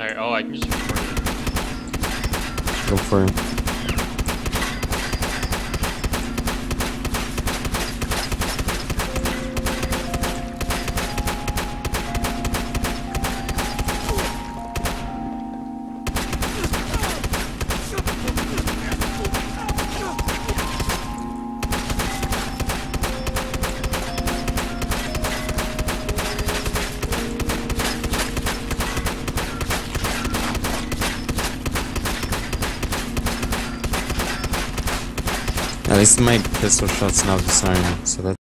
Alright, oh, I can just. Go for it. At least my pistol shots now disarm, so that